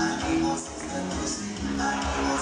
Aquí voces de aquí